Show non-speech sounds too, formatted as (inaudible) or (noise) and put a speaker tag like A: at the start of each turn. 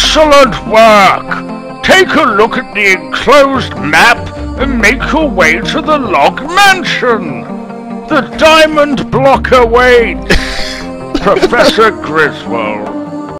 A: Excellent work! Take a look at the enclosed map and make your way to the log mansion. The diamond block awaits. (laughs) Professor Grizwald.